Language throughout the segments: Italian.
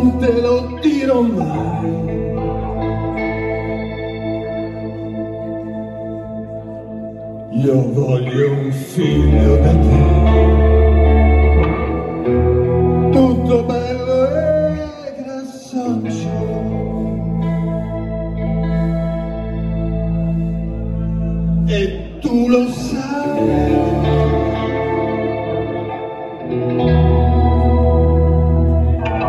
non te lo dirò mai. Io voglio un figlio da te, tutto bello e grassoccio. E tu lo sai.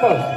Tá.